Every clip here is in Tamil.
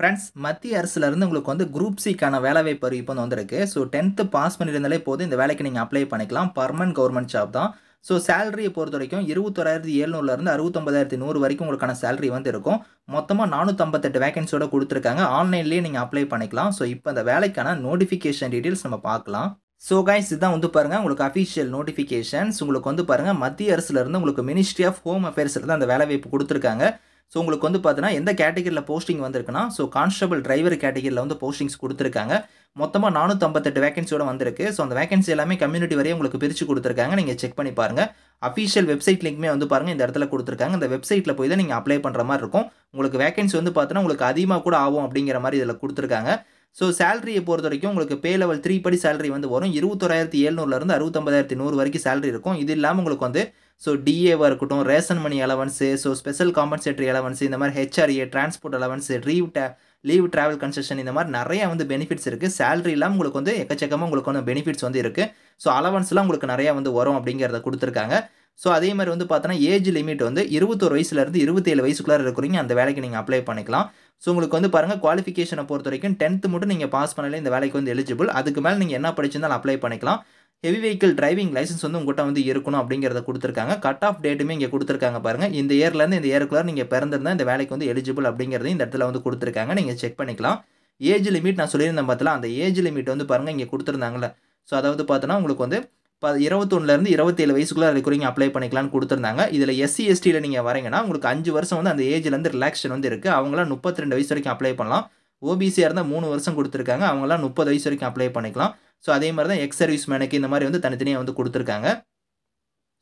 ஃப்ரெண்ட்ஸ் மத்திய அரசுலேருந்து உங்களுக்கு வந்து குரூப் சிக்கான வேலைவாய்ப்பு அறிவிப்பு வந்து வந்திருக்கு. ஸோ டென்த்து பாஸ் பண்ணியிருந்தாலே போதும். இந்த வேலைக்கு நீங்கள் அப்ளை பண்ணிக்கலாம். பர்மனன்ட் கவர்மெண்ட் ஜாப் தான். ஸோ சேலரியை பொறுத்த வரைக்கும் இருபத்தொராயிரத்தி எழுநூறுலேருந்து அறுபத்தொம்பதாயிரத்தி நூறு வரைக்கும் உங்களுக்கான சேலரி வந்து இருக்கும். மொத்தமாக நானூற்றம்பத்தெட்டு வேகன்சியோட கொடுத்துருக்காங்க. ஆன்லைன்லேயே நீங்கள் அப்ளை பண்ணிக்கலாம். ஸோ இப்போ அந்த வேலைக்கான நோட்டிஃபிகேஷன் டீட்டெயில்ஸ் நம்ம பார்க்கலாம். ஸோ கைஸ் இதுதான் வந்து பாருங்கள் உங்களுக்கு அஃபிஷியல் நோட்டிஃபிகேஷன்ஸ் உங்களுக்கு வந்து பாருங்கள் மத்திய அரசுலேருந்து உங்களுக்கு மினிஸ்ட்ரி ஆஃப் ஹோம் அஃபேர்ஸில் தான் அந்த வேலைவாய்ப்பு கொடுத்துருக்காங்க. ஸோ உங்களுக்கு வந்து பார்த்தீங்கன்னா எந்த கேட்டகரியில் போஸ்டிங் வந்திருக்குன்னா ஸோ கான்ஸ்டபிள் டிரைவர் கேட்டகரியில் வந்து போஸ்டிங்ஸ் கொடுத்துருக்காங்க. மொத்தமாக நானூற்றம்பத்தெட்டு வேகன்சியோட வந்திருக்கு. ஸோ அந்த வேகன்சி எல்லாமே கம்யூனிட்டி வரையும் உங்களுக்கு பிரித்து கொடுத்துருக்காங்க. நீங்கள் செக் பண்ணி பாருங்கள் அஃபிஷியல் வெப்சைட் லிங்க்மே வந்து பாருங்கள் இந்த இடத்துல கொடுத்துருக்காங்க. இந்த வெப்சைட்டில் போய் தான் நீங்கள் அப்ளை பண்ணுற மாதிரி இருக்கும். உங்களுக்கு வேகன்சி வந்து பார்த்தீங்கன்னா உங்களுக்கு அதிகமாக கூட ஆகும் அப்படிங்கிற மாதிரி இதில் கொடுத்துருக்காங்க. ஸோ சேலரியை பொறுத்த வரைக்கும் உங்களுக்கு பே லெவல் த்ரீ படி சேலரி வந்து வரும். இருபத்தொராயிரத்தி எழுநூறுலேருந்து அறுபத்தொம்பதாயிரத்தி நூறு வரைக்கும் சேலரி இருக்கும். இது இல்லாமல் உங்களுக்கு வந்து ஸோ டிஏவாக இருக்கட்டும் ration money allowance so special compensatory allowance இந்த மாதிரி HRA transport allowance leave day leave travel concession இந்த மாதிரி நிறைய வந்து பெனிஃபிட்ஸ் இருக்குது சேலரிலாம் உங்களுக்கு வந்து எக்கச்சக்கமாக உங்களுக்கு வந்து பெனிஃபிட்ஸ் வந்து இருக்குது ஸோ அலவன்ஸ்லாம் உங்களுக்கு நிறையா வந்து வரும் அப்படிங்கிறத கொடுத்துருக்காங்க. ஸோ அதே மாதிரி வந்து பார்த்தோன்னா ஏஜ் லிமிட் வந்து இருபத்தொரு வயசுலேருந்து இருபத்தேழு வயசுக்குள்ளே இருக்கிறீங்க அந்த வேலைக்கு நீங்கள் அப்ளை பண்ணிக்கலாம். ஸோ உங்களுக்கு வந்து பாருங்கள் குவாலிஃபிகேஷனை பொறுத்த வரைக்கும் டென்த்து மட்டும் நீங்கள் பாஸ் பண்ணலே இந்த வேலைக்கு வந்து எலிஜிபிள் அதுக்கு மேலே நீங்கள் என்ன படிச்சிருந்தாலும் அப்ளை பண்ணிக்கலாம். ஹெவி வெஹிக்கிள் டிரைவிங் லைசன்ஸ் வந்து உங்கள்கிட்ட வந்து இருக்கணும் அப்படிங்கிறத கொடுத்துருக்காங்க. கட் ஆஃப் டேட்டுமே இங்கே கொடுத்துருக்காங்க பாருங்கள் இந்த இயர்லேருந்து இந்த இயருக்குள்ளே நீங்கள் பிறந்திருந்தால் இந்த வேலைக்கு வந்து எலிஜிபிள் அப்படிங்கிறதையும் இந்த இடத்துல வந்து கொடுத்துருக்காங்க. நீங்கள் செக் பண்ணிக்கலாம். ஏஜ் லிமிட் நான் சொல்லியிருந்தேன் பார்த்தலாம் அந்த ஏஜ் லிமிட் வந்து பாருங்கள் இங்கே கொடுத்துருந்தாங்களே ஸோ அதாவது பார்த்தோன்னா உங்களுக்கு வந்து இப்போ இருபத்தொன்னுலேருந்து இருபத்தேழு வயசுக்குள்ளே இருக்கிறீங்க அப்ளை பண்ணிக்கலாம்னு கொடுத்துருந்தாங்க. இதில் எஸ்சி எஸ்டியில் நீங்கள் வரீங்கன்னா உங்களுக்கு அஞ்சு வருஷம் வந்து அந்த ஏஜ்லேருந்து ரிலாக்ஷன் வந்து இருக்குது அவங்களாம் முப்பத்தி ரெண்டு வயசு வரைக்கும் அப்ளை பண்ணலாம். ஓபிசியாக இருந்தால் மூணு வருஷம் கொடுத்துருக்காங்க. அவங்களாம் முப்பது வயசு வரைக்கும் அப்ளை பண்ணிக்கலாம். ஸோ அதே மாதிரி தான் எக்ஸ் சர்வீஸ் மேனுக்கு இந்த மாதிரி வந்து தனித்தனியாக வந்து கொடுத்துருக்காங்க.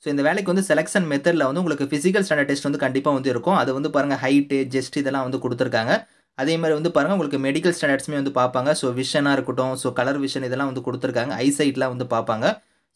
ஸோ இந்த வேலைக்கு வந்து செலெக்ஷன் மெத்தடில் வந்து உங்களுக்கு ஃபிசிக்கல் ஸ்டாண்டர்ட் டெஸ்ட் வந்து கண்டிப்பாக வந்து இருக்கும். அது வந்து பாருங்கள் ஹைட்டு ஜெஸ்ட் இதெல்லாம் வந்து கொடுத்துருக்காங்க. அதே மாதிரி வந்து பாருங்கள் உங்களுக்கு மெடிக்கல் ஸ்டாண்டர்ட்ஸுமே வந்து பார்ப்பாங்க. ஸோ விஷனாக இருக்கட்டும் ஸோ கலர் விஷன் இதெல்லாம் வந்து கொடுத்துருக்காங்க. ஐசைட்லாம் வந்து பார்ப்பாங்க.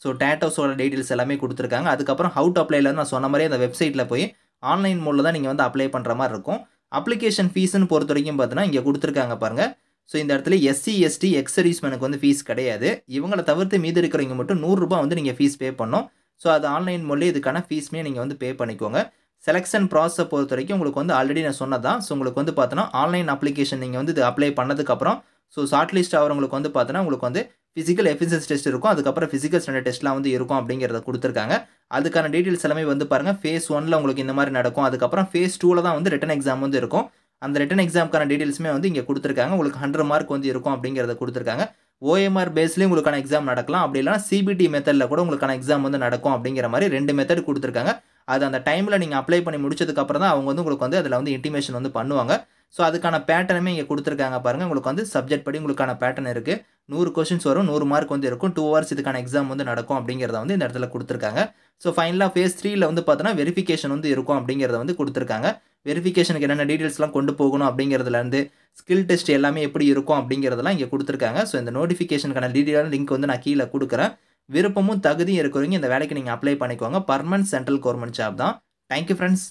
ஸோ டேட்டோஸோட டீட்டெயில்ஸ் எல்லாமே கொடுத்துருக்காங்க. அதுக்கப்புறம் ஹவு டு அப்ளைல நான் சொன்ன மாதிரியே அந்த வெப்சைட்டில் போய் ஆன்லைன் மோடில் தான் நீங்கள் வந்து அப்ளை பண்ணுற மாதிரி இருக்கும். அப்ளிகேஷன் ஃபீஸ்னு பொறுத்த வரைக்கும் பார்த்தீங்கன்னா இங்கே கொடுத்துருக்காங்க பாருங்கள் ஸோ இந்த இடத்துல எஸ்சி எஸ்டி எக்ஸ் சர்வீஸ்மேனுக்கு வந்து ஃபீஸ் கிடையாது. இவங்களை தவிர்த்து மீது இருக்கிறவங்க மட்டும் நூறுரூபா வந்து நீங்கள் ஃபீஸ் பே பண்ணணும். ஸோ அது ஆன்லைன் மூலியம் இதுக்கான ஃபீஸ்மே நீங்கள் வந்து பே பண்ணிக்கோங்க. செலெக்ஷன் ப்ராசஸை பொறுத்த வரைக்கும் உங்களுக்கு வந்து ஆல்ரெடி நான் சொன்னதான் ஸோ உங்களுக்கு வந்து பார்த்தோன்னா ஆன்லைன் அப்ளிகேஷன் நீங்கள் வந்து இது அப்ளை பண்ணதுக்கப்புறம் ஸோ ஷார்ட் லிஸ்ட் ஆகிறவங்களுக்கு வந்து பார்த்தோன்னா உங்களுக்கு வந்து ஃபிசிக்கல் எஃபிஷியன்ஸ் டெஸ்ட் இருக்கும். அதுக்கப்புறம் ஃபிசிக்கல் ஸ்டாண்டர்ட் டெஸ்ட்லாம் வந்து இருக்கும் அப்படிங்கிறத கொடுத்துருக்காங்க. அதுக்கான டீட்டெயில்ஸ் எல்லாமே வந்து பாருங்கள் ஃபேஸ் ஒனில் உங்களுக்கு இந்த மாதிரி நடக்கும். அதுக்கப்புறம் ஃபேஸ் டூவில் தான் வந்து ரிட்டன் எக்ஸாம் வந்து இருக்கும். அந்த ரிட்டன் எக்ஸாமுக்கான டீட்டெயில்ஸுமே வந்து இங்கே கொடுத்துருக்காங்க. உங்களுக்கு ஹண்ட்ரட் மார்க் வந்து இருக்கும் அப்படிங்கிறத கொடுத்துருக்காங்க. ஓஎம்ஆர் பேஸ்லேயும் உங்களுக்கான எக்ஸாம் நடக்கலாம். அப்படி இல்லைனா சிபிடி மெத்தடில் கூட உங்களுக்கான எக்ஸாம் வந்து நடக்கும் அப்படிங்கிற மாதிரி ரெண்டு மெத்தட் கொடுத்துருக்காங்க. அது அந்த டைமில் நீங்கள் அப்ளை பண்ணி முடிச்சதுக்கப்புறம் தான் அவங்க வந்து உங்களுக்கு வந்து அதில் வந்து இன்டிமேஷன் வந்து பண்ணுவாங்க. ஸோ அதுக்கான பேட்டர்னுமே இங்கே கொடுத்துருக்காங்க பாருங்கள் உங்களுக்கு வந்து சப்ஜெக்ட் படி உங்களுக்கான பேட்டர்ன் இருக்குது நூறு கொஷின்ஸ் வரும் நூறு மார்க் வந்து இருக்கும். டூ ஹவர்ஸ் இதுக்கான எக்ஸாம் வந்து நடக்கும் அப்படிங்கிறத வந்து இந்த இடத்துல கொடுத்துருக்காங்க. ஸோ ஃபைனலாக ஃபேஸ் த்ரீயில் வந்து பார்த்தோன்னா வெரிஃபிகேஷன் வந்து இருக்கும் அப்படிங்கிறத வந்து கொடுத்துருக்காங்க. வெரிஃபிகேஷனுக்கு என்னென்ன டீட்டெயில்ஸ்லாம் கொண்டு போகணும் அப்படிங்கிறதுலேருந்து ஸ்கில் டெஸ்ட் எல்லாமே எப்படி இருக்கும் அப்படிங்கிறதெல்லாம் இங்கே கொடுத்துருக்காங்க. ஸோ இந்த நோட்டிஃபிகேஷனுக்கான டீட்டெயிலான லிங்க் வந்து நான் கீழே கொடுக்குறேன். விருப்பமும் தகுதியும் இருக்கிறவங்க இந்த வேலைக்கு நீங்கள் அப்ளை பண்ணிக்கோங்க. பர்மனன்ட் சென்ட்ரல் கவர்மெண்ட் ஜாப் தான். Thank you friends